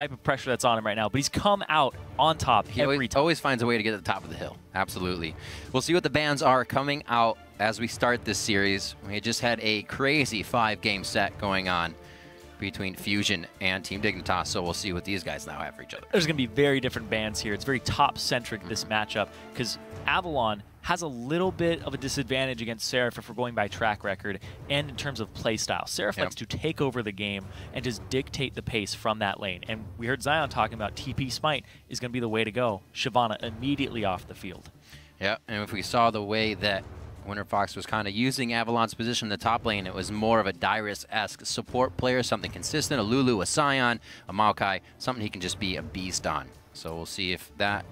type of pressure that's on him right now, but he's come out on top he every always, time. always finds a way to get to the top of the hill. Absolutely. We'll see what the bans are coming out as we start this series. We just had a crazy five-game set going on between Fusion and Team Dignitas, so we'll see what these guys now have for each other. There's going to be very different bands here. It's very top-centric, this mm-hmm. matchup, because Avalon has a little bit of a disadvantage against Seraph if we're going by track record and in terms of play style. Seraph Yep. likes to take over the game and just dictate the pace from that lane. And we heard Zion talking about TP Smite is going to be the way to go. Shyvana immediately off the field. Yeah, and if we saw the way that Winter Fox was kind of using Avalon's position in the top lane, it was more of a Dyrus-esque support player, something consistent, a Lulu, a Sion, a Maokai, something he can just be a beast on. So we'll see if that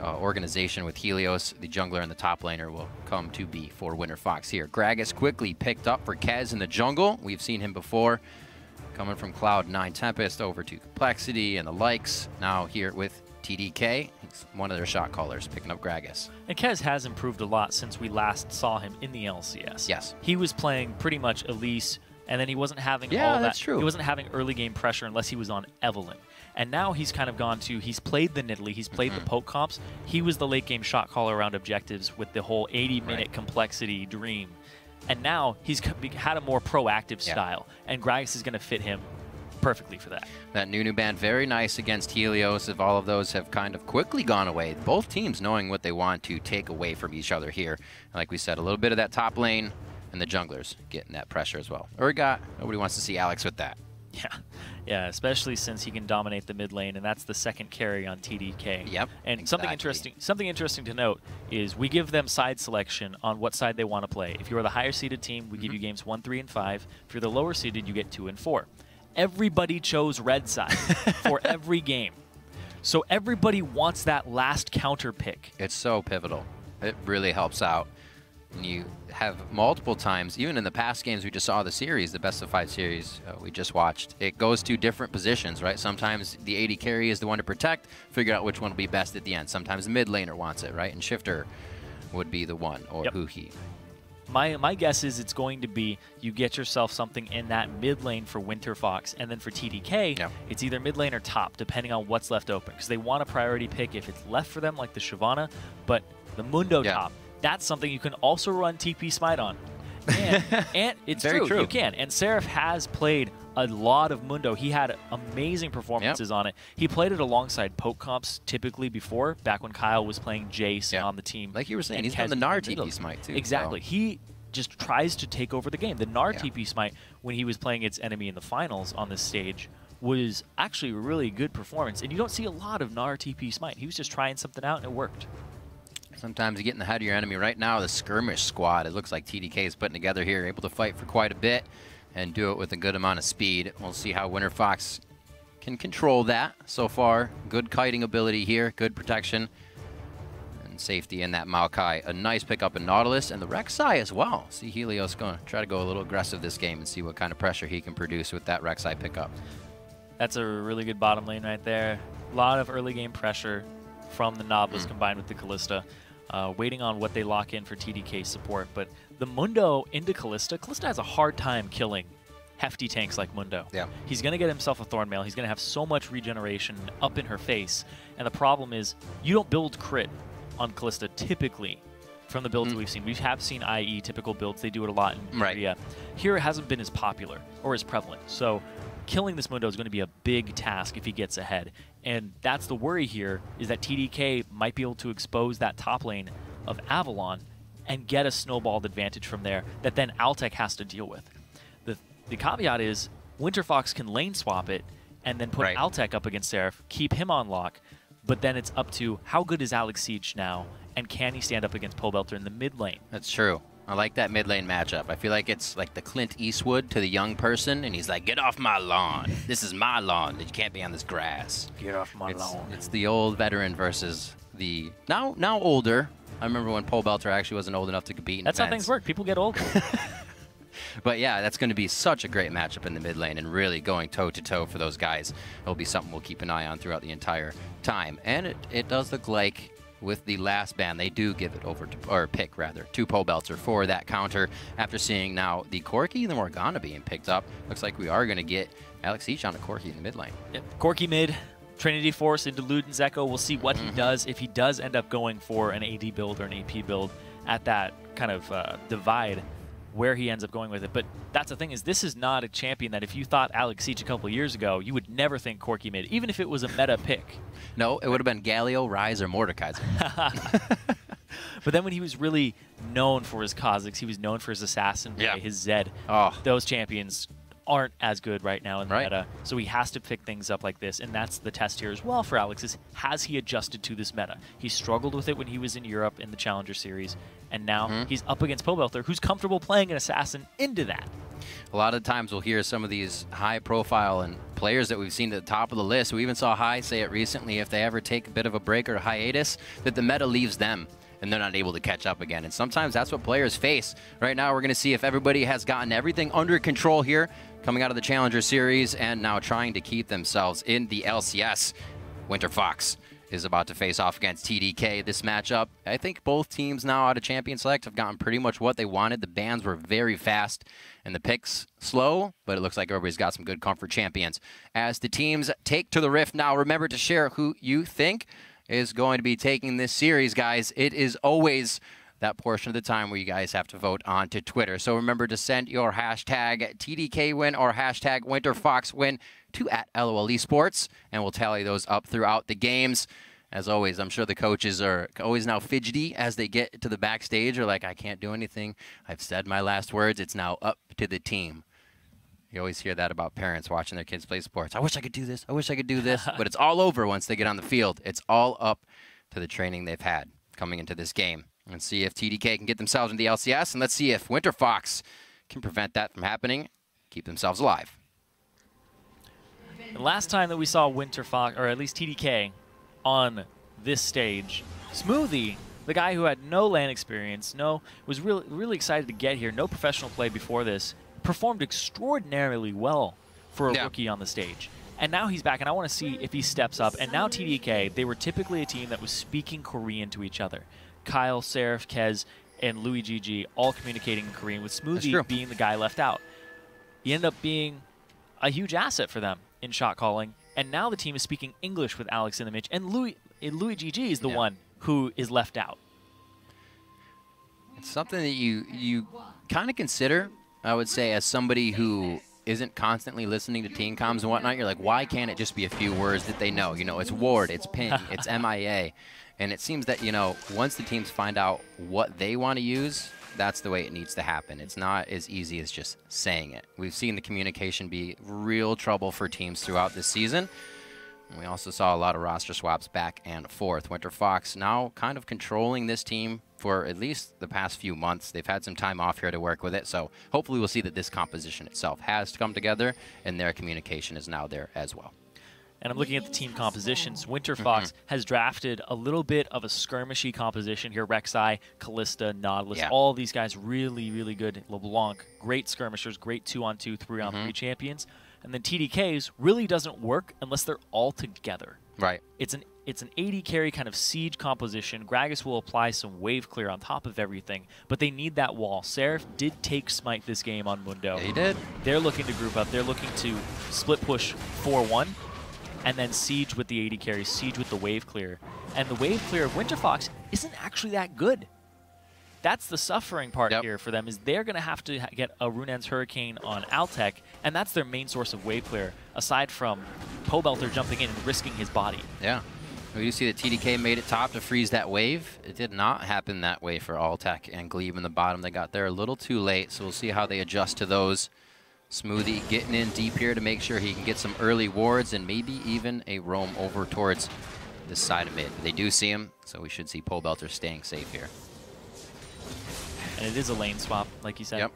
uh, organization with Helios, the jungler and the top laner, will come to be for Winter Fox here. Gragas quickly picked up for Kez in the jungle. We've seen him before, coming from Cloud9 Tempest over to Complexity and the likes. Now here with TDK, one of their shot callers, picking up Gragas. And Kez has improved a lot since we last saw him in the LCS. Yes. He was playing pretty much Elise, and then he wasn't having Yeah, all that's true. He wasn't having early game pressure unless he was on Evelynn. And now he's kind of gone to, he's played the Nidalee, he's played Mm-hmm. the poke comps. He was the late game shot caller around objectives with the whole 80 minute Right. complexity dream. And now he's had a more proactive Yeah. style, and Gragas is going to fit him perfectly for that. That Nunu band very nice against Helios. If all of those have kind of quickly gone away, both teams knowing what they want to take away from each other here. And like we said, a little bit of that top lane and the junglers getting that pressure as well. Urgot, nobody wants to see Alex with that. Yeah, yeah, especially since he can dominate the mid lane, and that's the second carry on TDK. Yep, And something interesting, something interesting to note is we give them side selection on what side they want to play. If you're the higher seeded team, we give Mm-hmm. you games one, three, and five. If you're the lower seeded, you get two and four. Everybody chose red side for every game, so everybody wants that last counter pick. It's so pivotal. It really helps out. And you have multiple times, even in the past games we just saw the series, the best of five series uh, we just watched, it goes to different positions, right? Sometimes the AD carry is the one to protect, figure out which one will be best at the end. Sometimes the mid laner wants it, right? And shifter would be the one, or Yep. who he. My my guess is it's going to be you get yourself something in that mid lane for Winter Fox, and then for TDK, Yeah. it's either mid lane or top, depending on what's left open. Because they want a priority pick if it's left for them, like the Shyvana, but the Mundo Yeah. top, that's something you can also run TP Smite on. And, and it's Very true, true. you can. And Seraph has played a lot of Mundo. He had amazing performances on it. He played it alongside poke comps typically before, back when Kyle was playing Jace Yeah. on the team. Like you were saying, he's done the middle. TP smite too. so- Exactly. He just tries to take over the game. The Gnar Yeah. TP Smite, when he was playing its enemy in the finals on this stage, was actually a really good performance. And you don't see a lot of Gnar TP Smite. He was just trying something out and it worked. Sometimes you get in the head of your enemy. Right now, the skirmish squad, it looks like TDK is putting together here, able to fight for quite a bit and do it with a good amount of speed. We'll see how Winter Fox can control that so far. Good kiting ability here, good protection and safety in that Maokai. A nice pickup in Nautilus and the Rek'Sai as well. See Helios going to try to go a little aggressive this game and see what kind of pressure he can produce with that Rek'Sai pickup. That's a really good bottom lane right there. A lot of early game pressure from the Nobles Mm. combined with the Kalista. Uh, waiting on what they lock in for TDK support. But the Mundo into Kalista, Kalista has a hard time killing hefty tanks like Mundo. Yeah. He's going to get himself a Thornmail. He's going to have so much regeneration up in her face. And the problem is, you don't build crit on Kalista typically from the builds Mm. that we've seen. We have seen IE typical builds. They do it a lot in Right. Korea. Here it hasn't been as popular or as prevalent. So killing this Mundo is going to be a big task if he gets ahead. And that's the worry here is that TDK might be able to expose that top lane of Avalon and get a snowballed advantage from there that then Altec has to deal with. The, the caveat is Winter Fox can lane swap it and then put Right. Altec up against Seraph, keep him on lock, but then it's up to how good is Alex Ich now and can he stand up against Pobelter in the mid lane? That's true. I like that mid lane matchup. I feel like it's like the Clint Eastwood to the young person, and he's like, "Get off my lawn! This is my lawn. You can't be on this grass." Get off my It's, it's the old veteran versus the now now older. I remember when Pobelter actually wasn't old enough to compete. In That's how things work. People get old. But yeah, that's going to be such a great matchup in the mid lane and really going toe to toe for those guys. It'll be something we'll keep an eye on throughout the entire time. And it, it does look like with the last ban, they do give it over to, or pick rather, to Pobelter for that counter. After seeing now the Corki and the Morgana being picked up, looks like we are going to get Alex Ich on a Corki in the mid lane. Yep. Corki mid, Trinity Force into Luden's Echo. We'll see what mm -hmm. he mm-hmm. does. If he does end up going for an AD build or an AP build at that kind of uh, divide, where he ends up going with it. But that's the thing is this is not a champion that if you thought Alex Ich a couple years ago, you would never think Corki mid, even if it was a meta pick. No, it would have been Galio, Ryze, or Mordekaiser. but then when he was really known for his Kha'Zix, he was known for his Assassin, yeah. his Zed, oh. those champions aren't as good right now in the right. meta. So he has to pick things up like this, and that's the test here as well for Alex is has he adjusted to this meta? He struggled with it when he was in Europe in the Challenger Series, and now mm -hmm. he's up against Pobelter, who's comfortable playing an Assassin into that. A lot of times we'll hear some of these high profile and players that we've seen at the top of the list. We even saw Hai say it recently, if they ever take a bit of a break or a hiatus, that the meta leaves them and they're not able to catch up again. And sometimes that's what players face. Right now, we're going to see if everybody has gotten everything under control here coming out of the Challenger Series and now trying to keep themselves in the LCS. Winter Fox is about to face off against TDK this matchup. I think both teams now out of Champion Select have gotten pretty much what they wanted. The bans were very fast and the picks slow, but it looks like everybody's got some good comfort champions. As the teams take to the Rift now, remember to share who you think is going to be taking this series, guys. It is always that portion of the time where you guys have to vote on to Twitter. So remember to send your hashtag TDKWin or hashtag WinterFoxWin to at LOL Esports, and we'll tally those up throughout the games. As always, I'm sure the coaches are always now fidgety as they get to the backstage, or like, I can't do anything. I've said my last words. It's now up to the team. You always hear that about parents watching their kids play sports. I wish I could do this. I wish I could do this. but it's all over once they get on the field. It's all up to the training they've had coming into this game. Let's see if TDK can get themselves into the LCS, and let's see if Winter Fox can prevent that from happening, keep themselves alive. The last time that we saw Winter Fox, or at least TDK, on this stage, Smoothie, the guy who had no LAN experience, no was really really excited to get here, no professional play before this, performed extraordinarily well for a yeah. rookie on the stage. And now he's back, and I want to see if he steps up. And now TDK, they were typically a team that was speaking Korean to each other. Kyle, Seraph, Kez, and Louis GG all communicating in Korean, with Smoothie being the guy left out. He ended up being a huge asset for them in shot calling, and now the team is speaking English with Alex in the Mitch, and Louis, and Louis GG is the yeah. one who is left out. It's something that you you kind of consider, I would say, as somebody who isn't constantly listening to team comms and whatnot. You're like, why can't it just be a few words that they know? You know, it's Ward, it's Ping, it's MIA. And it seems that, you know, once the teams find out what they want to use, that's the way it needs to happen. It's not as easy as just saying it. We've seen the communication be real trouble for teams throughout this season. And we also saw a lot of roster swaps back and forth. Winter Fox now kind of controlling this team for at least the past few months. They've had some time off here to work with it, so hopefully we'll see that this composition itself has come together and their communication is now there as well and I'm looking at the team compositions. Winter Fox mm -hmm. has drafted a little bit of a skirmishy composition here. Rek'Sai, Kalista, Nautilus, yeah. all these guys really, really good. LeBlanc, great skirmishers, great two-on-two, three-on-three mm -hmm. champions. And then TDK's really doesn't work unless they're all together. Right. It's an it's an AD carry kind of siege composition. Gragas will apply some wave clear on top of everything, but they need that wall. Seraph did take Smite this game on Mundo. He did. They're looking to group up. They're looking to split push 4-1 and then Siege with the AD carry, Siege with the Wave Clear. And the Wave Clear of Winterfox isn't actually that good. That's the suffering part yep. here for them, is they're going to have to get a Runaan's Hurricane on Altec, and that's their main source of Wave Clear, aside from Pobelter jumping in and risking his body. Yeah. We do see that TDK made it top to freeze that wave. It did not happen that way for Altec and Gleeb in the bottom. They got there a little too late, so we'll see how they adjust to those. Smoothie getting in deep here to make sure he can get some early wards and maybe even a roam over towards this side of mid. They do see him, so we should see Pobelter staying safe here. And it is a lane swap, like you said. Yep.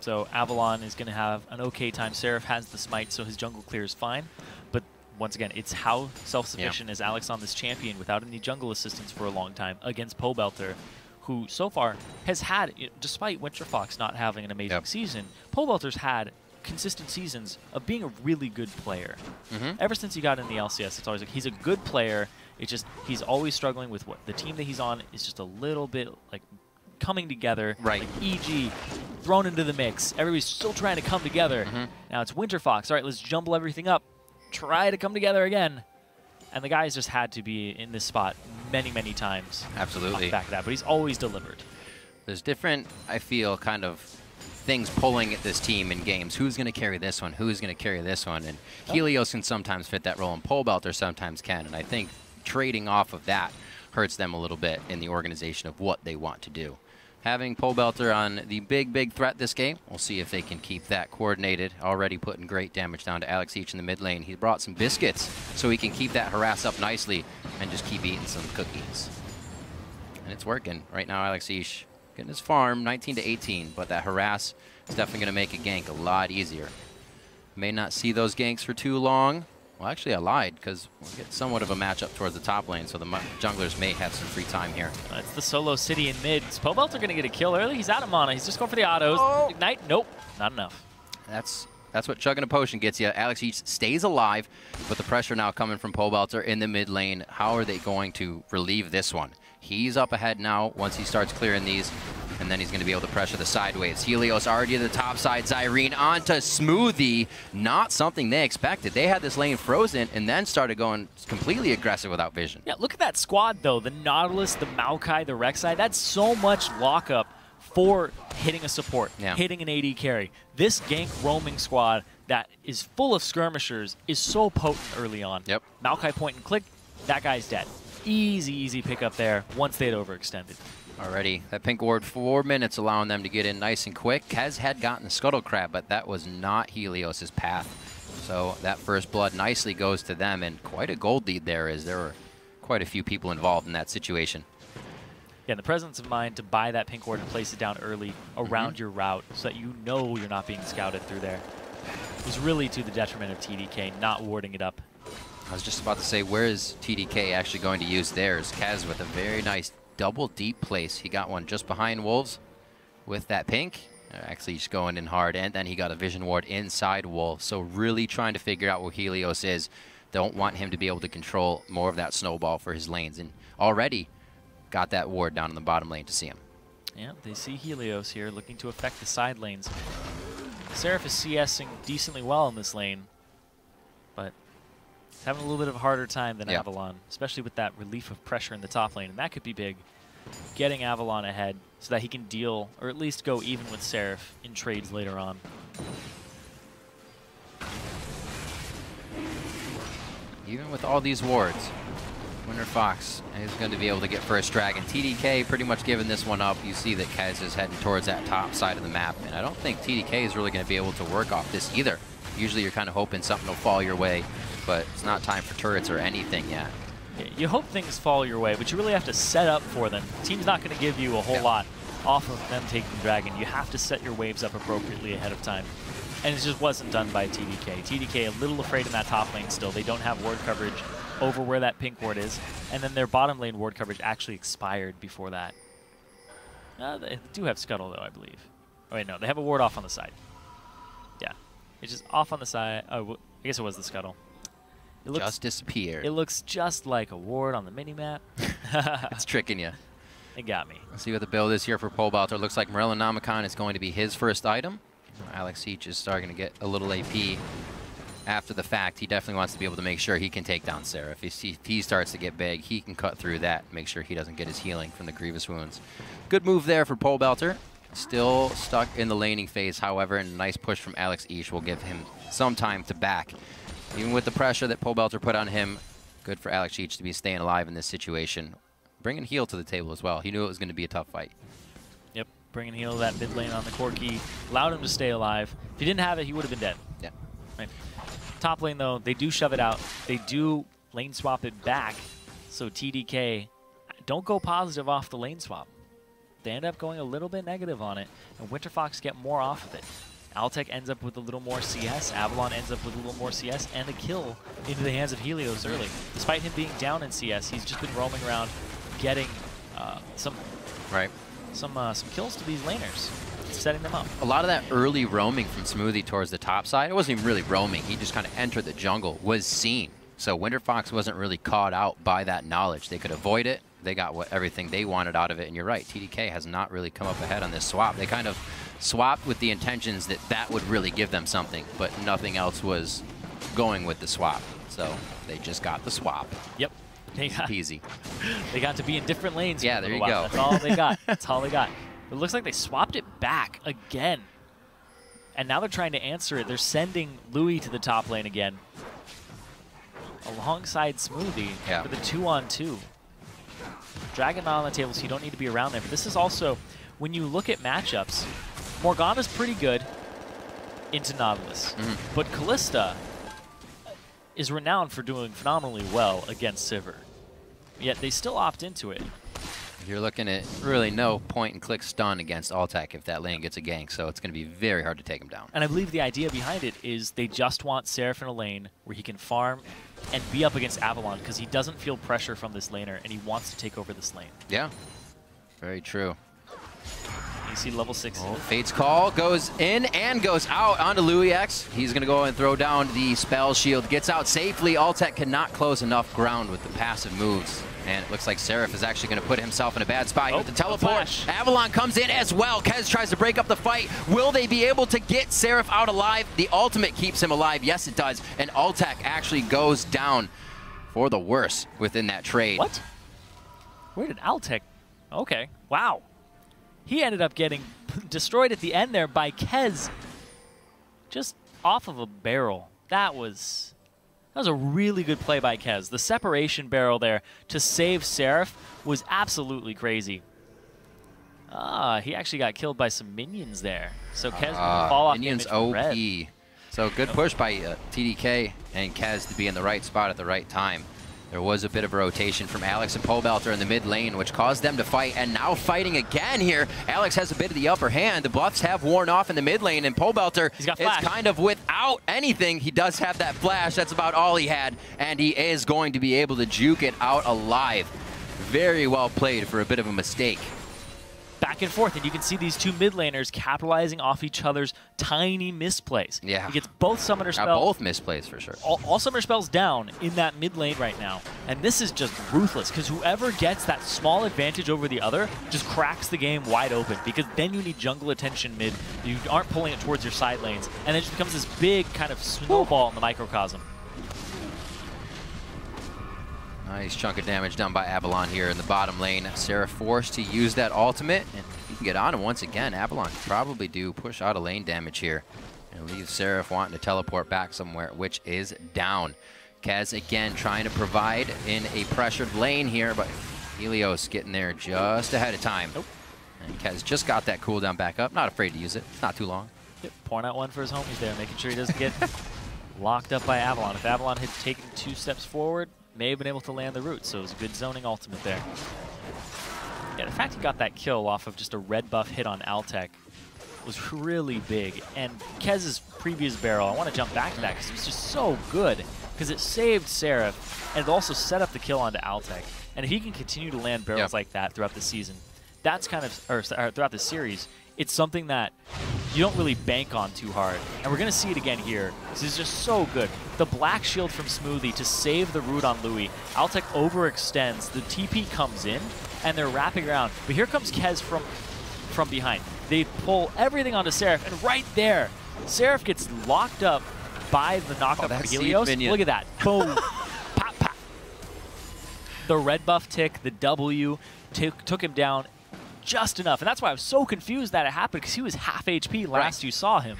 So Avalon is going to have an okay time. Seraph has the smite, so his jungle clear is fine. But once again, it's how self-sufficient is Alex on this champion without any jungle assistance for a long time against Pobelter, who so far has had, despite Winter Fox not having an amazing yep. season, Pobelter's had consistent seasons of being a really good player. Mm -hmm. Ever since he got in the LCS, it's always like he's a good player, It's just he's always struggling with what the team that he's on is just a little bit like coming together. Right. Like EG thrown into the mix. Everybody's still trying to come together. Mhm. Now it's Winter Fox. All right, let's jumble everything up. Try to come together again. And the guy's just had to be in this spot many, many times. Absolutely. back of that, but he's always delivered. There's different, I feel, kind of things pulling at this team in games. Who's going to carry this one? Who's going to carry this one? And Helios can sometimes fit that role, and Pobelter sometimes can. And I think trading off of that hurts them a little bit in the organization of what they want to do. Having Pobelter on the big, big threat this game, we'll see if they can keep that coordinated. Already putting great damage down to Alex Ich in the mid lane. He brought some biscuits so he can keep that harass up nicely and just keep eating some cookies. And it's working. Right now, Alex Ich getting his farm, 19 to 18, but that harass is definitely going to make a gank a lot easier. May not see those ganks for too long. Well, actually, I lied, because we'll get somewhat of a matchup towards the top lane, so the junglers may have some free time here. Uh, it's the solo city in mid. Is Pobelter going to get a kill early? He's out of mana. He's just going for the autos. Oh. Ignite? Nope. Not enough. That's that's what chugging a potion gets you. Alex Ich stays alive, but the pressure now coming from Pobelter in the mid lane. How are they going to relieve this one? He's up ahead now once he starts clearing these, and then he's going to be able to pressure the sideways. Helios already to the top side. Zyrene onto Smoothie. Not something they expected. They had this lane frozen and then started going completely aggressive without vision. Yeah, look at that squad, though. The Nautilus, the Maokai, the Rek'Sai. That's so much lockup for hitting a support, Yeah. hitting an AD carry. This gank roaming squad that is full of skirmishers is so potent early on. Yep. Maokai point and click, that guy's dead. Easy, easy pickup there once they'd overextended. Already, that pink ward, four minutes, allowing them to get in nice and quick. Kez had gotten the scuttle crab, but that was not Helios's path. So that first blood nicely goes to them, and quite a gold lead there, as there were quite a few people involved in that situation. Yeah, and the presence of mind to buy that pink ward and place it down early around Mhm. your route so that you know you're not being scouted through there was really to the detriment of TDK not warding it up. I was just about to say, where is TDK actually going to use theirs? Kez with a very nice double deep place. He got one just behind Wolves with that pink. Actually, he's going in hard, and then he got a vision ward inside Wolves. So really trying to figure out where Helios is. Don't want him to be able to control more of that snowball for his lanes. And already got that ward down in the bottom lane to see him. Yeah, they see Helios here looking to affect the side lanes. Seraph is CSing decently well in this lane, he's having a little bit of a harder time than Yeah. Avalon, especially with that relief of pressure in the top lane, and that could be big. Getting Avalon ahead so that he can deal, or at least go even with Seraph in trades later on. Even with all these wards, Winter Fox is going to be able to get first dragon. TDK pretty much giving this one up. You see that Kez is heading towards that top side of the map, and I don't think TDK is really going to be able to work off this either. Usually you're kind of hoping something will fall your way, but it's not time for turrets or anything yet. Yeah, You hope things fall your way, but you really have to set up for them. Team's not going to give you a whole Yeah. lot off of them taking Dragon. You have to set your waves up appropriately ahead of time. And it just wasn't done by TDK. TDK a little afraid in that top lane still. They don't have ward coverage over where that pink ward is. And then their bottom lane ward coverage actually expired before that. Uh, they do have Scuttle, though, I believe. Oh, wait, no. They have a ward off on the side. Yeah. It's just off on the side. Oh, I guess it was the Scuttle. It looks, Just disappeared. it looks just like a ward on the minimap. it's tricking you. it got me. Let's see what the build is here for Pobelter. Looks like Morellonomicon is going to be his first item. Alex Ich is starting to get a little AP after the fact. He definitely wants to be able to make sure he can take down Seraph. If he, if he starts to get big, he can cut through that, make sure he doesn't get his healing from the grievous wounds. Good move there for Pobelter. Still stuck in the laning phase, however, and a nice push from Alex Ich will give him some time to back. Even with the pressure that Pobelter put on him, good for Alex Ich to be staying alive in this situation. Bringing heal to the table as well. He knew it was going to be a tough fight. Yep, bringing heal to that mid lane on the Corki allowed him to stay alive. If he didn't have it, he would have been dead. Yeah. Right. Top lane though, they do shove it out. They do lane swap it back. So TDK, don't go positive off the lane swap. They end up going a little bit negative on it, and Winter Fox get more off of it. Altec ends up with a little more CS, Avalon ends up with a little more CS, and a kill into the hands of Helios early. Despite him being down in CS, he's just been roaming around, getting uh, some Right. some uh, some kills to these laners, setting them up. A lot of that early roaming from Smoothie towards the top side, it wasn't even really roaming. He just kind of entered the jungle, was seen. So Winter Fox wasn't really caught out by that knowledge. They could avoid it. They got what everything they wanted out of it. And you're right, TDK has not really come up ahead on this swap. They kind of swapped with the intentions that that would really give them something, but nothing else was going with the swap. So they just got the swap. Yep. They got, Easy. they got to be in different lanes. Yeah, there you while. go. That's all they got. That's all they got. It looks like they swapped it back again. And now they're trying to answer it. They're sending Louis to the top lane again. Alongside Smoothie Yeah. for the two on two. Dragon not on the table, so you don't need to be around there. But this is also, when you look at matchups, Morgana's pretty good into Nautilus. Mhm. But Kalista is renowned for doing phenomenally well against Sivir. Yet they still opt into it. You're looking at really no point and click stun against Altec if that lane gets a gank, so it's going to be very hard to take him down. And I believe the idea behind it is they just want Seraph in a lane where he can farm and be up against Avalon because he doesn't feel pressure from this laner and he wants to take over this lane. Yeah, very true. You see level 6. Oh, Fate's Call goes in and goes out onto Louis X. He's going to go and throw down the spell shield. Gets out safely. Altec cannot close enough ground with the passive moves. And it looks like Seraph is actually going to put himself in a bad spot Oh, with the teleport. Avalon comes in as well. Kez tries to break up the fight. Will they be able to get Seraph out alive? The ultimate keeps him alive. Yes, it does. And Altec actually goes down for the worse within that trade. What? Where did Altec? Okay. Wow. He ended up getting destroyed at the end there by Kez. Just off of a barrel. That was that was a really good play by Kez. The separation barrel there to save Seraph was absolutely crazy. Ah, he actually got killed by some minions there. So Kez will Ah, fall off Minions OP. red. So good push by uh, TDK and Kez to be in the right spot at the right time. There was a bit of a rotation from Alex and Pobelter in the mid lane, which caused them to fight, and now fighting again here. Alex has a bit of the upper hand. The buffs have worn off in the mid lane, and Pobelter is kind of without anything. He does have that flash. That's about all he had, and he is going to be able to juke it out alive. Very well played for a bit of a mistake. Back and forth, and you can see these two mid laners capitalizing off each other's tiny misplays. Yeah. He gets both summoner spells. both misplays for sure. all, all summoner spells down in that mid lane right now. And this is just ruthless because whoever gets that small advantage over the other just cracks the game wide open because then you need jungle attention mid. You aren't pulling it towards your side lanes. And it just becomes this big kind of snowball in the microcosm. Nice chunk of damage done by Avalon here in the bottom lane. Seraph forced to use that ultimate, and he can get on him once again. Avalon probably do push out of lane damage here. And leave Seraph wanting to teleport back somewhere, which is down. Kez again trying to provide in a pressured lane here, but Helios getting there just ahead of time. Nope. And Kez just got that cooldown back up. Not afraid to use it. It's not too long. Yep, pouring out one for his homies there, making sure he doesn't get locked up by Avalon. If Avalon had taken two steps forward, may have been able to land the root, so it was a good zoning ultimate there. Yeah, the fact he got that kill off of just a red buff hit on Altec was really big. And Kez's previous barrel, I want to jump back to that because it was just so good because it saved Seraph and it also set up the kill onto Altec. And if he can continue to land barrels Yep. like that throughout the season, that's kind of, or, or throughout the series, it's something that you don't really bank on too hard. And we're going to see it again here. This is just so good. The black shield from Smoothie to save the root on Louis. Altec overextends. The TP comes in, and they're wrapping around. But here comes Kez from from behind. They pull everything onto Seraph, and right there, Seraph gets locked up by the knockup oh, that of Helios. Look at that. Boom. pop, pop. The red buff tick, the W, took him down just enough. And that's why I was so confused that it happened, because he was half HP last Right. you saw him.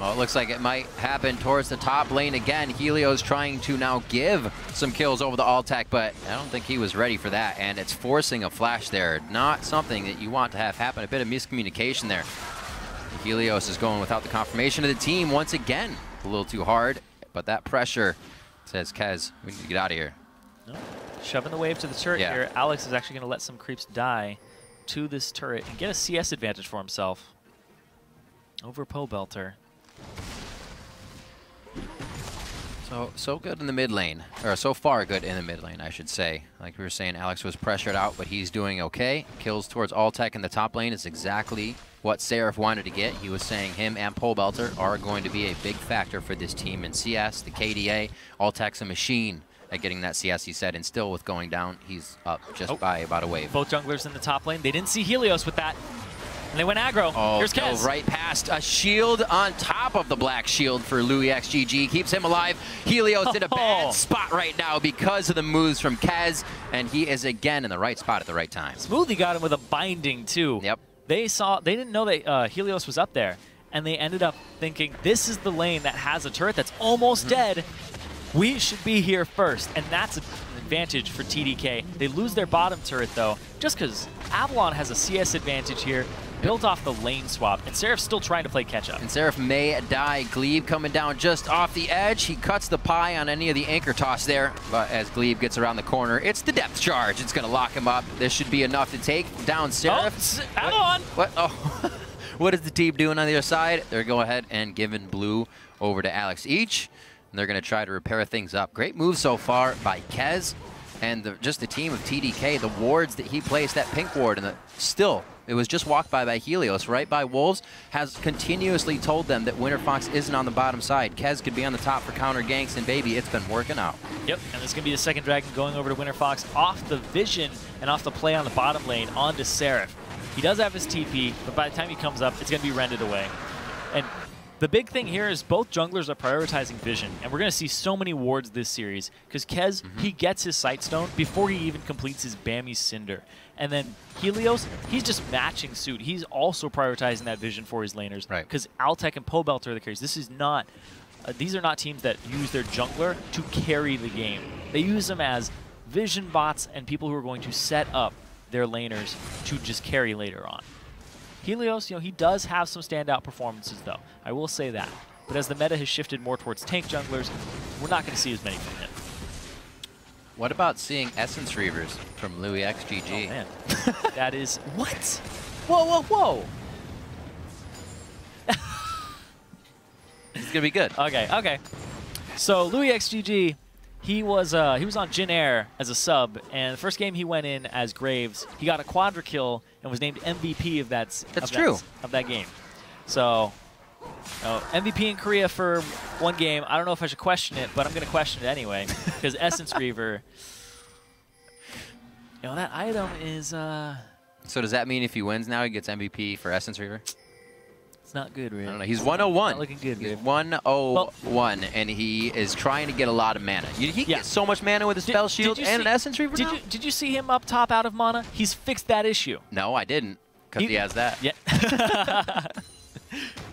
Well, it looks like it might happen towards the top lane again. Helios trying to now give some kills over the Altec, but I don't think he was ready for that, and it's forcing a flash there. Not something that you want to have happen. A bit of miscommunication there. Helios is going without the confirmation of the team once again. A little too hard, but that pressure says, Kez, we need to get out of here. No. Shoving the wave to the turret Yeah. here. Alex is actually going to let some creeps die to this turret and get a CS advantage for himself over Pobelter. So, so good in the mid lane, or so far good in the mid lane, I should say. Like we were saying, Alex was pressured out, but he's doing okay. Kills towards Altec in the top lane is exactly what Seraph wanted to get. He was saying him and Pole Pobelter are going to be a big factor for this team in CS, the KDA. Altec's a machine at getting that CS, he said, and still with going down, he's up just Oh. by about a wave. Both junglers in the top lane. They didn't see Helios with that. And they went aggro. Oh, Here's Kez. right past a shield on top of the black shield for Louis XGG. Keeps him alive. Helios in a Oh. bad spot right now because of the moves from Kez, and he is again in the right spot at the right time. Smoothie got him with a binding too. Yep. They saw they didn't know that uh, Helios was up there, and they ended up thinking this is the lane that has a turret that's almost Mm-hmm. dead. We should be here first, and that's an advantage for TDK. They lose their bottom turret though, just because Avalon has a CS advantage here, built off the lane swap, and Seraph's still trying to play catch up. And Seraph may die. Gleeb coming down just off the edge. He cuts the pie on any of the anchor toss there. But as Gleeb gets around the corner, it's the depth charge. It's going to lock him up. This should be enough to take down Oh, Seraph. S- Avalon! What? Oh, what is the team doing on the other side? They're going ahead and giving blue over to Alex Ich. And they're going to try to repair things up. Great move so far by Kez and the, just the team of TDK. The wards that he placed, that pink ward, and the, still, it was just walked by by Helios, right by Wolves, has continuously told them that Winter Fox isn't on the bottom side. Kez could be on the top for counter ganks, and baby, it's been working out. Yep, and this is going to be the second dragon going over to Winter Fox off the vision and off the play on the bottom lane onto Seraph. He does have his TP, but by the time he comes up, it's going to be rended away. And the big thing here is both junglers are prioritizing vision, and we're going to see so many wards this series because Kez, Mm-hmm. he gets his Sight Stone before he even completes his Bami's Cinder. And then Helios, he's just matching suit. He's also prioritizing that vision for his laners. Right. Because Altec and Pobelter are the carries. This is not uh, these are not teams that use their jungler to carry the game. They use them as vision bots and people who are going to set up their laners to just carry later on. Helios, you know, he does have some standout performances though. I will say that. But as the meta has shifted more towards tank junglers, we're not going to see as many from him. What about seeing Essence Reavers from Louis XGG? Oh, man. that is what? Whoa, whoa, whoa. It's going to be good. Okay, okay. So Louis XGG, he was uh, he was on Jin Air as a sub, and the first game he went in as Graves, he got a quadra kill and was named MVP of that. That's of true. That, of that game. So. Oh, MVP in Korea for one game. I don't know if I should question it, but I'm going to question it anyway because Essence Reaver. You know that item is uh, So does that mean if he wins now, he gets MVP for Essence Reaver? It's not good, I really. don't know. He's 101. Not looking good, He's Rib. 101, and he is trying to get a lot of mana. He Yeah. gets so much mana with a spell did shield you and see- an Essence Reaver Did now? you did you see him up top out of mana? He's fixed that issue. No, I didn't, because He- he, has that. Yeah.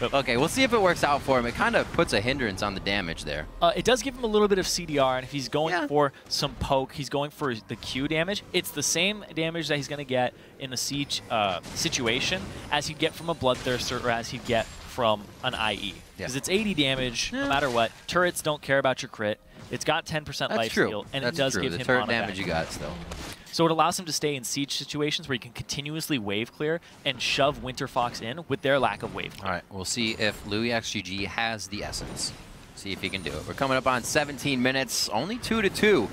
Okay, we'll see if it works out for him. It kind of puts a hindrance on the damage there. Uh, it does give him a little bit of CDR, and if he's going Yeah. for some poke, he's going for the Q damage. It's the same damage that he's going to get in the siege uh, situation as he'd get from a Bloodthirster or as he'd get from an IE. Because Yeah. it's 80 damage no matter what. Turrets don't care about your crit. It's got 10% life true. steal, and That's it does true. give the him turret damage back. you got still. So it allows him to stay in siege situations where he can continuously wave clear and shove Winter Fox in with their lack of wave clear. All right, we'll see if Louis XGG has the essence. See if he can do it. We're coming up on 17 minutes, only two to two.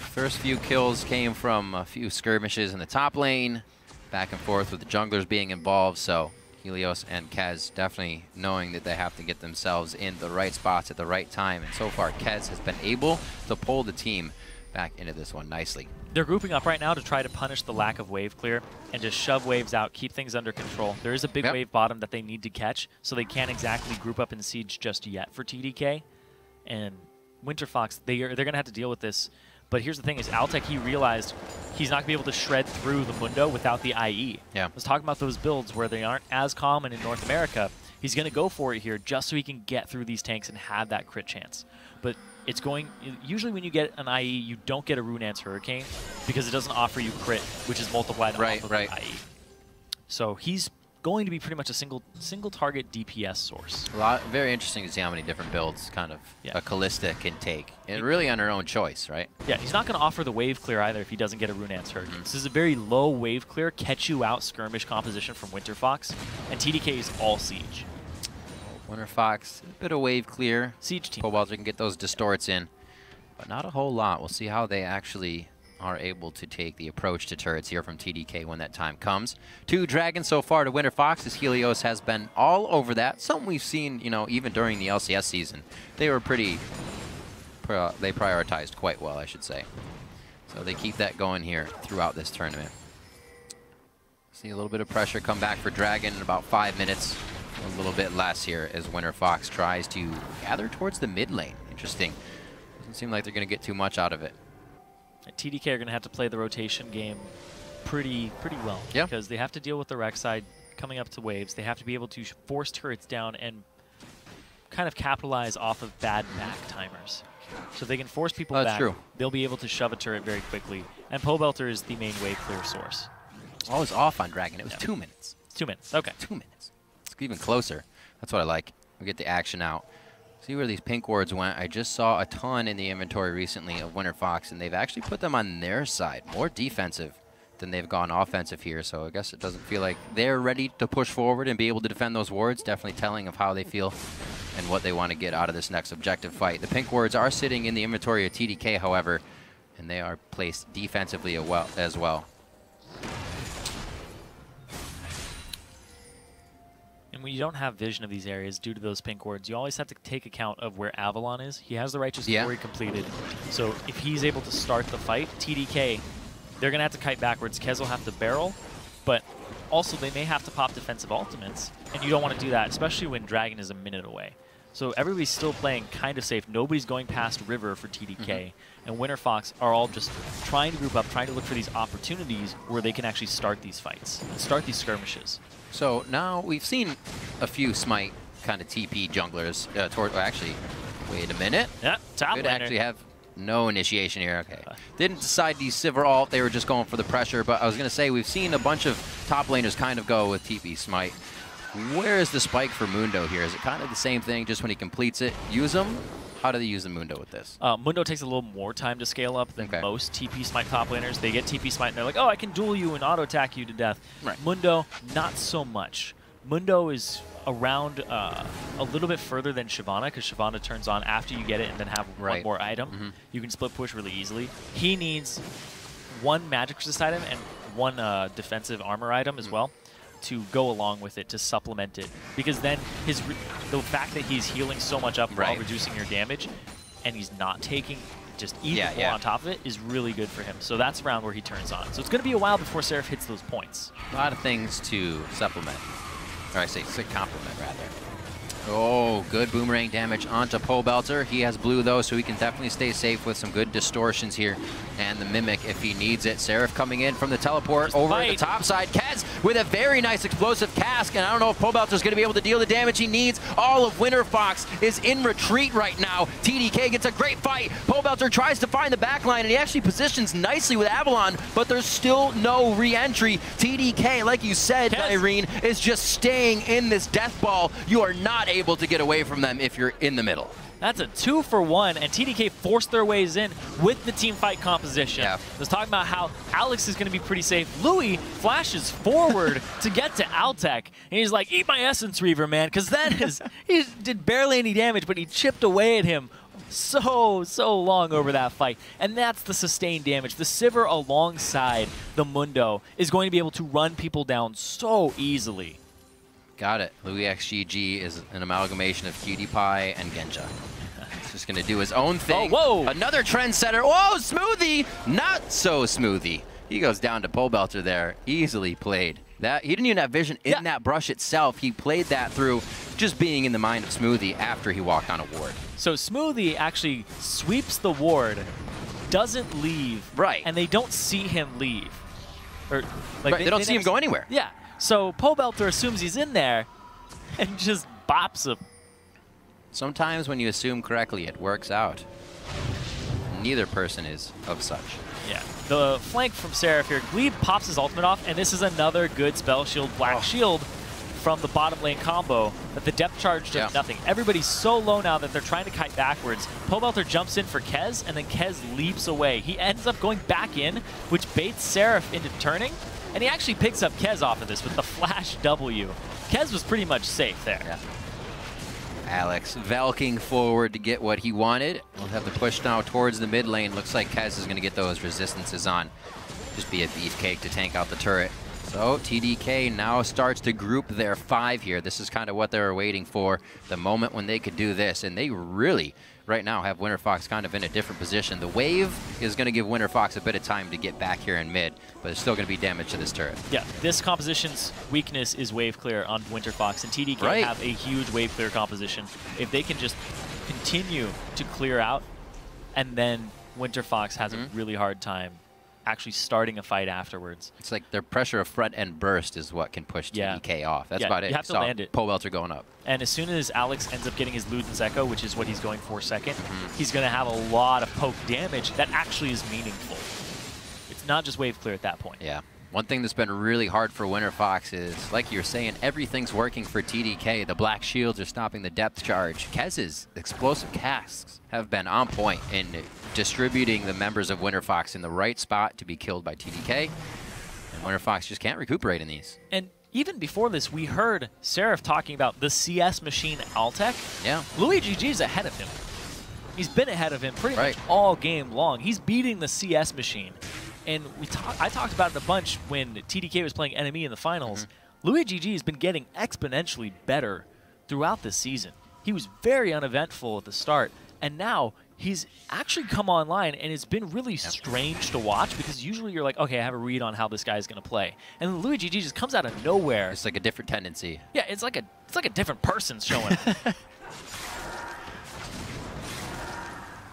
First few kills came from a few skirmishes in the top lane, back and forth with the junglers being involved. So Helios and Kez definitely knowing that they have to get themselves in the right spots at the right time. And so far, Kez has been able to pull the team back into this one nicely. They're grouping up right now to try to punish the lack of wave clear and just shove waves out, keep things under control. There is a big Yep. wave bottom that they need to catch, so they can't exactly group up in siege just yet for TDK. And Winter Fox, they are, they're going to have to deal with this. But here's the thing: is Altec he realized he's not going to be able to shred through the Mundo without the IE. Yeah. I was talking about those builds where they aren't as common in North America. He's going to go for it here just so he can get through these tanks and have that crit chance. But it's going. Usually, when you get an IE, you don't get a Runaan's Hurricane because it doesn't offer you crit, which is multiplied Right, off of right. the IE. So he's going to be pretty much a single single target DPS source. A lot, very interesting to see how many different builds kind of Yeah. a Kalista can take. And really on her own choice, right? Yeah, he's not going to offer the wave clear either if he doesn't get a Runaan's Hurricane. Mm-hmm. This is a very low wave clear, catch you out skirmish composition from Winter Fox, and TDK is all siege. Winter Fox, a bit of wave clear. Siege team. Pobelter can get those distorts in, but not a whole lot. We'll see how they actually are able to take the approach to turrets here from TDK when that time comes. Two Dragons so far to Winter Fox, Helios has been all over that. Something we've seen, you know, even during the LCS season. They were pretty, they prioritized quite well, I should say. So they keep that going here throughout this tournament. See a little bit of pressure come back for Dragon in about five minutes. A little bit less here as Winter Fox tries to gather towards the mid lane. Interesting. Doesn't seem like they're going to get too much out of it. TDK are going to have to play the rotation game pretty pretty well. Yeah. Because they have to deal with the Rek'Sai coming up to waves. They have to be able to force turrets down and kind of capitalize off of bad back timers. So they can force people that's back. True. They'll be able to shove a turret very quickly. And Pobelter is the main wave clear source. I was off on Dragon. It was Yeah. two minutes. Two minutes. Okay. Two minutes. It's even closer. That's what I like. We get the action out. See where these pink wards went. I just saw a ton in the inventory recently of Winter Fox, and they've actually put them on their side. More defensive than they've gone offensive here, so I guess it doesn't feel like they're ready to push forward and be able to defend those wards. Definitely telling of how they feel and what they want to get out of this next objective fight. The pink wards are sitting in the inventory of TDK, however, and they are placed defensively as well. And when you don't have vision of these areas due to those pink wards, you always have to take account of where Avalon is. He has the Righteous Yeah. Glory completed. So if he's able to start the fight, TDK, they're going to have to kite backwards. Kez will have to barrel, but also they may have to pop defensive ultimates, and you don't want to do that, especially when Dragon is a minute away. So everybody's still playing kind of safe. Nobody's going past River for TDK, mm-hmm. and Winter Fox are all just trying to group up, trying to look for these opportunities where they can actually start these fights, start these skirmishes. So now we've seen a few Smite kind of TP junglers uh, toward. Well, actually, wait a minute. Yeah, top Could laner. actually have no initiation here. Okay. Uh. Didn't decide the Sivir alt. They were just going for the pressure. But I was going to say, we've seen a bunch of top laners kind of go with TP Smite. Where is the spike for Mundo here? Is it kind of the same thing, just when he completes it, use them? How do they use the Mundo with this? Uh, Mundo takes a little more time to scale up than Okay. most TP Smite top laners. They get TP Smite and they're like, oh, I can duel you and auto attack you to death. Right. Mundo, not so much. Mundo is around uh, a little bit further than Shyvana because Shyvana turns on after you get it and then have one more item. Mhm. You can split push really easily. He needs one magic resist item and one uh, defensive armor item as Mm. well to go along with it to supplement it because then his the fact that he's healing so much up while reducing your damage and he's not taking just even Yeah, yeah. on top of it is really good for him. So that's around where he turns on. So it's going to be a while before Seraph hits those points. A lot of things to supplement. Or I say, say compliment, rather. Oh, good boomerang damage onto Pole Pobelter. He has blue, though, so he can definitely stay safe with some good distortions here. And the Mimic, if he needs it. Seraph coming in from the teleport over fight. the top side. Kez with a very nice explosive cask, and I don't know if Pobelter's going to be able to deal the damage he needs. All of Winter Fox is in retreat right now. TDK gets a great fight. Pole Pobelter tries to find the backline, and he actually positions nicely with Avalon, but there's still no re-entry. TDK, like you said, Kez. Irene, is just staying in this death ball. You are not able to get away from them if you're in the middle. That's a two for one, and TDK forced their ways in with the team fight composition. Yeah. I was talking about how Alex is going to be pretty safe. Louis flashes forward to get to Altec, and he's like, "Eat my Essence Reaver, man," because that is he did barely any damage, but he chipped away at him so so long over that fight, and that's the sustained damage. The Sivir alongside the Mundo is going to be able to run people down so easily. Got it. Louis XGG is an amalgamation of Cutie Pie and Genja. He's just going to do his own oh, thing. Oh, whoa. Another trendsetter. Whoa, Smoothie! Not so Smoothie. He goes down to Pobelter there. Easily played. That He didn't even have vision in Yeah. that brush itself. He played that through just being in the mind of Smoothie after he walked on a ward. So Smoothie actually sweeps the ward, doesn't leave, Right. And they don't see him leave, or like Right, they don't see him go anywhere. Yeah. So Pobelter assumes he's in there, and just bops him. Sometimes when you assume correctly, it works out. Neither person is of such. Yeah. The flank from Seraph here. Gleeb pops his ultimate off, and this is another good spell shield, black Oh. shield from the bottom lane combo. But the depth charge does Yeah. nothing. Everybody's so low now that they're trying to kite backwards. Pobelter jumps in for Kez, and then Kez leaps away. He ends up going back in, which baits Seraph into turning, and he actually picks up Kez off of this with the flash W. Kez was pretty much safe there. Yeah. Alex valking forward to get what he wanted. We'll have the push now towards the mid lane. Looks like Kez is going to get those resistances on. Just be a beefcake to tank out the turret. So TDK now starts to group their five here. This is kind of what they were waiting for, the moment when they could do this. And they really, right now, have Winter Fox kind of in a different position. The wave is going to give Winter Fox a bit of time to get back here in mid, but there's still going to be damage to this turret. Yeah, this composition's weakness is wave clear on Winter Fox, and TDK Right. have a huge wave clear composition. If they can just continue to clear out, and then Winter Fox has Mhm. a really hard time actually starting a fight afterwards. It's like their pressure of front end burst is what can push Yeah. TDK off. That's Yeah, about it. you have to Saw land it. Pobelter going up. And as soon as Alex ends up getting his Luden's Echo, which is what he's going for 2nd Mhm. he's going to have a lot of poke damage that actually is meaningful. It's not just wave clear at that point. Yeah. One thing that's been really hard for Winter Fox is, like you're saying, everything's working for TDK. The Black Shields are stopping the depth charge. Kez's explosive casks have been on point in distributing the members of Winter Fox in the right spot to be killed by TDK. And Winter Fox just can't recuperate in these. And even before this, we heard Seraph talking about the CS machine Altec. Yeah. Louis GG is ahead of him. He's been ahead of him pretty Right. much all game long. He's beating the CS machine. And we talk, I talked about it a bunch when TDK was playing enemy in the finals. Mm-hmm. Louis GG has been getting exponentially better throughout the season. He was very uneventful at the start, and now he's actually come online, and it's been really strange to watch because usually you're like, okay, I have a read on how this guy is going to play, and then Louis GG just comes out of nowhere. It's like a different tendency. Yeah, it's like a it's like a different person showing.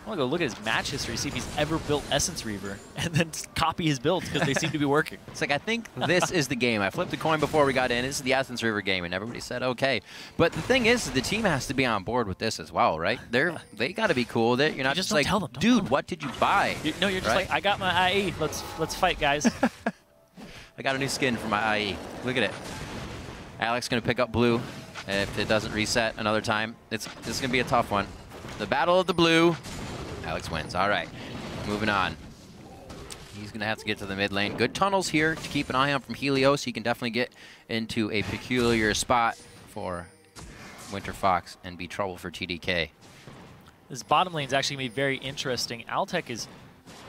I want to go look at his match history, see if he's ever built Essence Reaver, and then copy his builds because they seem to be working. It's like, I think this is the game. I flipped the coin before we got in. This is the Essence Reaver game, and everybody said okay. But the thing is, the team has to be on board with this as well, right? They're they got to be cool with it. You're not just just, don't like, tell them, don't tell dude, them." what did you buy? You- no, you're just Right. like, I got my IE. Let's let's fight, guys. I got a new skin for my IE. Look at it. Alex gonna pick up blue if it doesn't reset another time. It's this is gonna be a tough one. The battle of the blue. Alex wins. All right, moving on. He's gonna have to get to the mid lane. Good tunnels here to keep an eye on from Helios. He can definitely get into a peculiar spot for Winter Fox and be trouble for TDK. this bottom lane is actually going to be very interesting. Altec is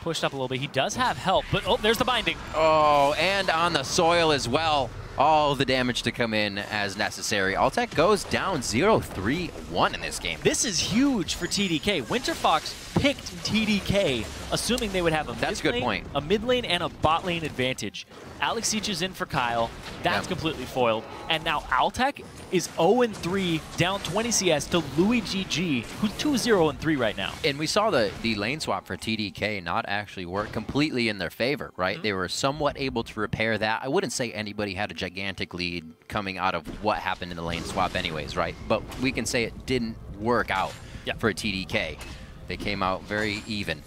pushed up a little bit. He does have help, but oh, there's the binding. Oh, and on the soil as well. All the damage to come in as necessary. Altec goes down 0-3-1 in this game. This is huge for TDK. Winter Fox picked TDK, assuming they would have a That's a mid lane, point. a mid lane and a bot lane advantage. Alex Ich is in for Kyle. That's Yeah. completely foiled. And now Altec is 0-3, down 20 CS to Louis GG, who's 2-0-3 right now. And we saw the, the lane swap for TDK not actually work completely in their favor, right? Mm-hmm. They were somewhat able to repair that. I wouldn't say anybody had a gigantic lead coming out of what happened in the lane swap anyways, right? But we can say it didn't work out Yeah. for TDK. They came out very even,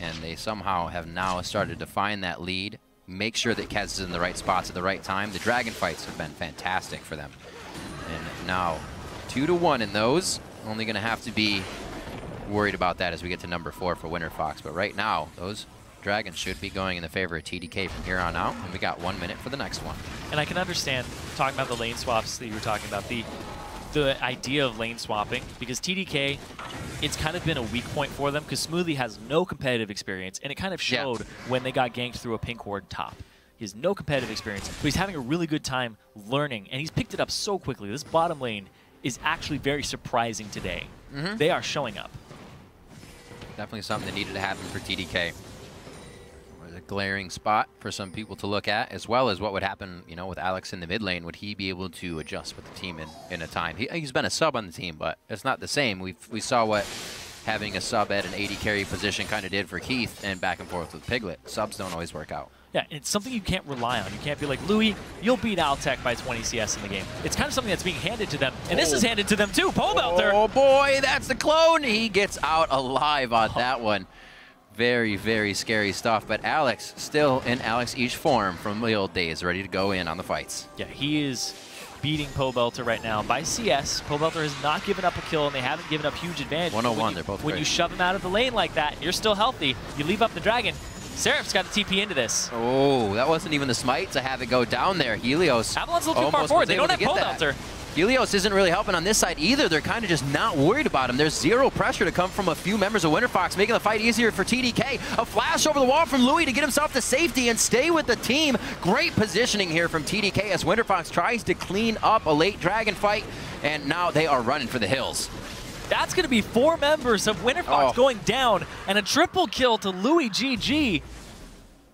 and they somehow have now started to find that lead, make sure that Kez is in the right spots at the right time. The Dragon fights have been fantastic for them. And now, two to one in those. Only going to have to be worried about that as we get to number four for Winter Fox. But right now, those Dragons should be going in the favor of TDK from here on out. And we got one minute for the next one. And I can understand talking about the lane swaps that you were talking about, the the idea of lane swapping, because TDK, it's kind of been a weak point for them because Smoothie has no competitive experience, and it kind of Yeah. showed when they got ganked through a pink ward top. He has no competitive experience, but he's having a really good time learning, and he's picked it up so quickly. This bottom lane is actually very surprising today. Mhm. They are showing up. Definitely something that needed to happen for TDK. Glaring spot for some people to look at, as well as what would happen, you know, with Alex in the mid lane. Would he be able to adjust with the team in, in a time? He, he's been a sub on the team, but it's not the same. We we saw what having a sub at an AD carry position kind of did for Keith, and back and forth with Piglet. Subs don't always work out. Yeah, it's something you can't rely on. You can't be like, Louis, you'll beat Altec by 20 CS in the game. It's kind of something that's being handed to them, and this Oh. is handed to them too. Pobelter. Oh boy, that's the clone. He gets out alive on oh. that one. Very, very scary stuff. But Alex, still in Alex Ich form from the old days, ready to go in on the fights. Yeah, he is beating Pobelter right now by CS. Pobelter has not given up a kill, and they haven't given up huge advantage. 101, When you- they're both When great. you shove him out of the lane like that, and you're still healthy, you leave up the dragon. Seraph's got to TP into this. Oh, that wasn't even the smite to have it go down there. Helios Avalon's a little too far forward. They don't have Poe. Belter. Helios isn't really helping on this side either. They're kind of just not worried about him. There's zero pressure to come from a few members of Winterfox, making the fight easier for TDK. A flash over the wall from Louis to get himself to safety and stay with the team. Great positioning here from TDK as Winterfox tries to clean up a late dragon fight, and now they are running for the hills. That's going to be four members of Winterfox Oh. going down and a triple kill to Louis GG.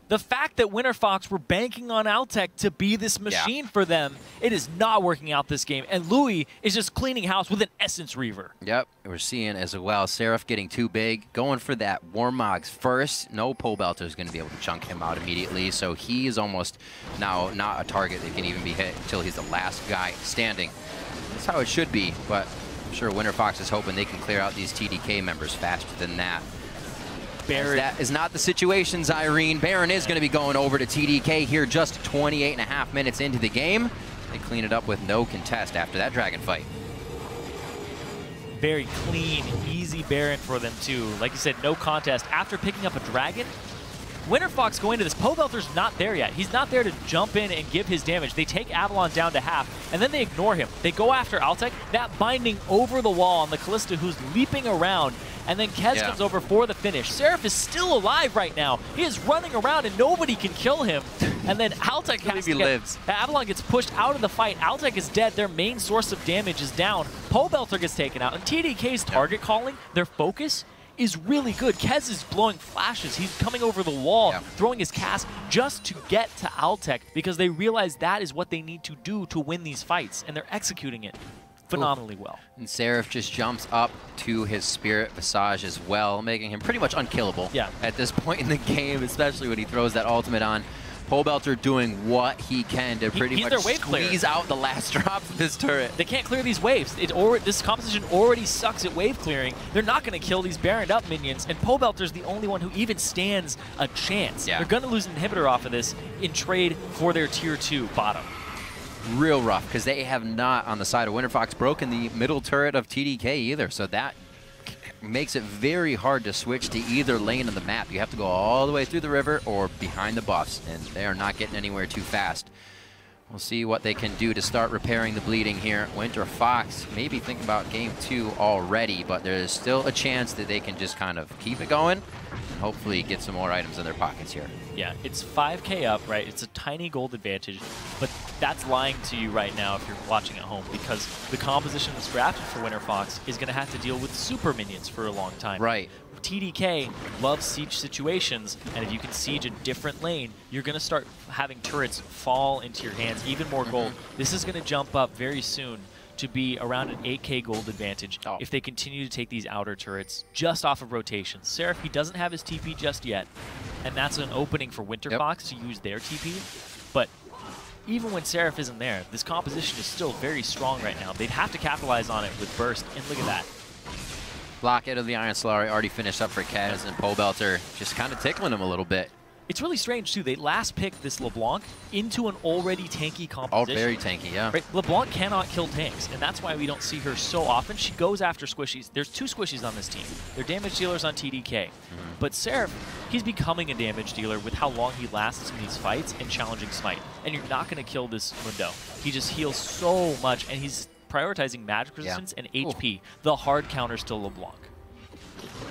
The fact that Winterfox were banking on Altec to be this machine for them, it is not working out this game. And Louis is just cleaning house with an Essence Reaver. Yep, we're seeing as well Seraph getting too big, going for that Warmogs first. No Pobelter is going to be able to chunk him out immediately, so he is almost now not a target that can even be hit until he's the last guy standing. That's how it should be, but I'm sure Winter Fox is hoping they can clear out these TDK members faster than that. Barrett, That is not the situation, Irene. Baron is going to be going over to TDK here just 28 and a half minutes into the game. They clean it up with no contest after that dragon fight. very clean, easy Baron for them too. Like you said, no contest. After picking up a Dragon, Winterfox going to this. Pobelter's not there yet. He's not there to jump in and give his damage. They take Avalon down to half, and then they ignore him. They go after Altec. That binding over the wall on the Kalista who's leaping around, and then Kez Yeah. comes over for the finish. Seraph is still alive right now. He is running around, and nobody can kill him. And then Altec has to get, lives. Avalon gets pushed out of the fight. Altec is dead. Their main source of damage is down. Pobelter gets taken out. And TDK's target calling, their focus, is really good. Kez is blowing flashes. He's coming over the wall, Yeah. throwing his cast just to get to Altec because they realize that is what they need to do to win these fights. And they're executing it phenomenally well. And Seraph just jumps up to his Spirit Visage as well, making him pretty much unkillable Yeah. at this point in the game, especially when he throws that ultimate on. Pobelter doing what he can to pretty he's much their wave clearer. squeeze out the last drop of this turret. They can't clear these waves. It or this composition already sucks at wave clearing. They're not going to kill these Baroned up minions, and Pobelter's the only one who even stands a chance. Yeah. They're going to lose an inhibitor off of this in trade for their tier two bottom. Real rough, because they have not, on the side of Winterfox, broken the middle turret of TDK either, so that makes it very hard to switch to either lane of the map. You have to go all the way through the river or behind the buffs, and they are not getting anywhere too fast. We'll see what they can do to start repairing the bleeding here. Winter Fox maybe think about game two already, but there is still a chance that they can just kind of keep it going hopefully get some more items in their pockets here. Yeah, it's 5k up, right? It's a tiny gold advantage, but that's lying to you right now if you're watching at home because the composition that's drafted for Winter Fox is going to have to deal with super minions for a long time. Right. TDK loves siege situations, and if you can siege a different lane, you're going to start having turrets fall into your hands, even more gold. Mm-hmm. This is going to jump up very soon to be around an 8k gold advantage Oh. if they continue to take these outer turrets just off of rotation. Seraph, he doesn't have his TP just yet, and that's an opening for Winter Yep. Fox to use their TP, but even when Seraph isn't there, this composition is still very strong right now. They'd have to capitalize on it with Burst, and look at that. Block out of the Iron Solari already finished up for Kez and Pobelter, just kind of tickling him a little bit. It's really strange too. They last picked this LeBlanc into an already tanky All composition. very tanky, yeah. Right, LeBlanc cannot kill tanks, and that's why we don't see her so often. She goes after squishies. There's two squishies on this team. They're damage dealers on TDK. Mm-hmm. But Seraph, he's becoming a damage dealer with how long he lasts in these fights and challenging smite. And you're not going to kill this Mundo. He just heals so much, and he's prioritizing magic Yeah. resistance and HP, the hard counters to LeBlanc.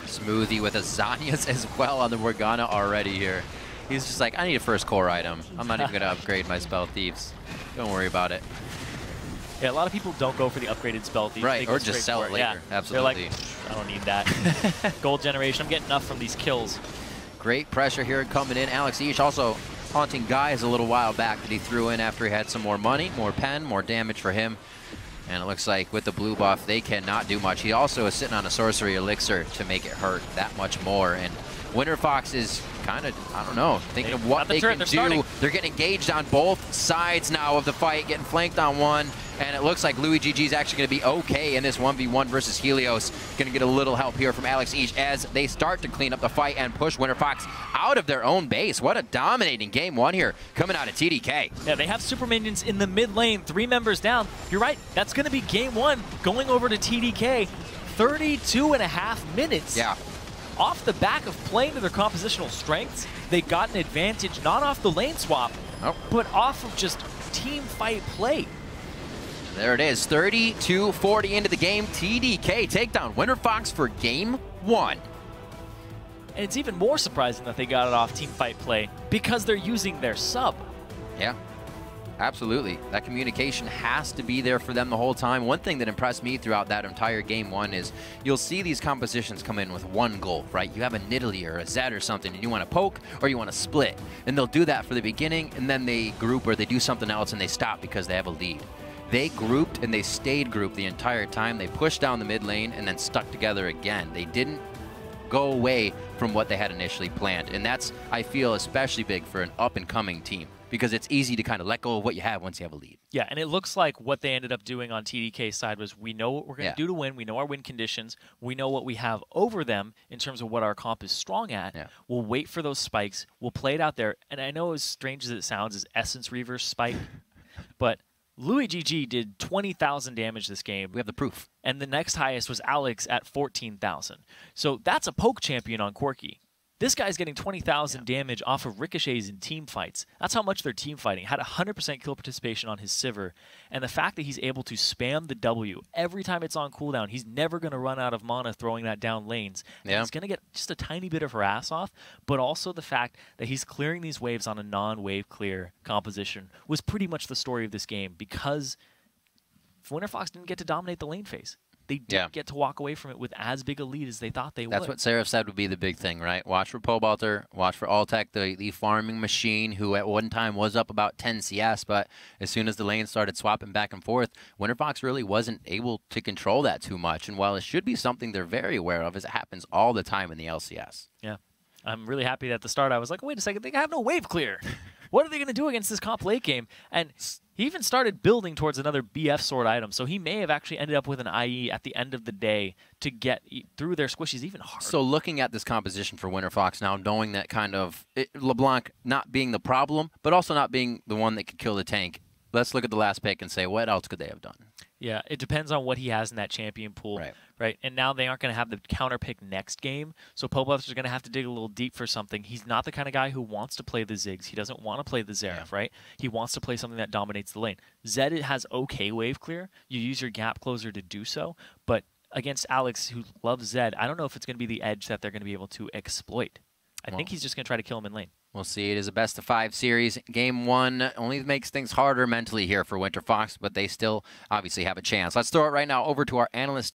Smoothie with a Zhonya's as well on the Morgana already here. He's just like, I need a first core item. I'm not even going to upgrade my spell thieves. Don't worry about it. Yeah, a lot of people don't go for the upgraded spell Thieves. Right, or just sell it later. Yeah. Absolutely. They're like, I don't need that. Gold generation, I'm getting enough from these kills. Great pressure here coming in. Alex Ich also Haunting Guise a little while back that he threw in after he had some more money, more pen, more damage for him. And it looks like with the blue buff, they cannot do much. He also is sitting on a sorcery elixir to make it hurt that much more. And Winter Fox is kind of, I don't know, thinking They of what the they turret, can they're do. starting. They're getting engaged on both sides now of the fight, getting flanked on one. And it looks like Louis GG is actually going to be okay in this 1v1 versus Helios. Going to get a little help here from Alex Ich as they start to clean up the fight and push Winter Fox out of their own base. What a dominating game one here coming out of TDK. Yeah, they have super minions in the mid lane, three members down. You're right, that's going to be game one, going over to TDK. 32 and a half minutes. Yeah. Off the back of playing to their compositional strengths, they got an advantage not off the lane swap, Nope. but off of just team fight play. There it is, 32-40 into the game. TDK takedown, Winter Fox for game one. And it's even more surprising that they got it off team fight play because they're using their sub. Yeah, absolutely. That communication has to be there for them the whole time. One thing that impressed me throughout that entire game one is you'll see these compositions come in with one goal, right? You have a Nidalee or a Zed or something, and you want to poke or you want to split. And they'll do that for the beginning, and then they group or they do something else and they stop because they have a lead. They grouped and they stayed grouped the entire time. They pushed down the mid lane and then stuck together again. They didn't go away from what they had initially planned. And that's, I feel, especially big for an up-and-coming team because it's easy to kind of let go of what you have once you have a lead. Yeah, and it looks like what they ended up doing on TDK's side was we know what we're going to Yeah. do to win. We know our win conditions. We know what we have over them in terms of what our comp is strong at. Yeah. We'll wait for those spikes. We'll play it out there. And I know as strange as it sounds, is Essence Reaver's spike, but Louis GG did 20,000 damage this game. We have the proof. and the next highest was Alex at 14,000. So that's a poke champion on Corki. This guy's getting 20,000 damage off of ricochets in team fights. That's how much they're team fighting. Had 100% kill participation on his Sivir. And the fact that he's able to spam the W every time it's on cooldown, he's never going to run out of mana throwing that down lanes. And Yeah. He's going to get just a tiny bit of harass off, but also the fact that he's clearing these waves on a non-wave clear composition was pretty much the story of this game because Winter Fox didn't get to dominate the lane phase. They didn't Yeah. get to walk away from it with as big a lead as they thought they That's would. That's what Seraph said would be the big thing, right? Watch for Pobelter, watch for Altec, the, the farming machine, who at one time was up about 10 CS, but as soon as the lane started swapping back and forth, Winterfox really wasn't able to control that too much. And while it should be something they're very aware of, as it happens all the time in the LCS. yeah. I'm really happy that at the start I was like, wait a second, they have no wave clear. what are they going to do against this comp late game? And he even started building towards another BF sword item, so he may have actually ended up with an IE at the end of the day to get through their squishies even harder. So looking at this composition for Winter Fox now, knowing that kind of it, LeBlanc not being the problem, but also not being the one that could kill the tank, let's look at the last pick and say what else could they have done? Yeah, it depends on what he has in that champion pool. Right. Right. And now they aren't going to have the counter pick next game. So Pobuffs is going to have to dig a little deep for something. He's not the kind of guy who wants to play the Ziggs. He doesn't want to play the Xerath, right? He wants to play something that dominates the lane. Zed has okay wave clear. You use your gap closer to do so. But against Alex, who loves Zed, I don't know if it's going to be the edge that they're going to be able to exploit. I think he's just going to try to kill him in lane. We'll see. It is a best of five series. Game one only makes things harder mentally here for Winter Fox, but they still obviously have a chance. Let's throw it right now over to our analyst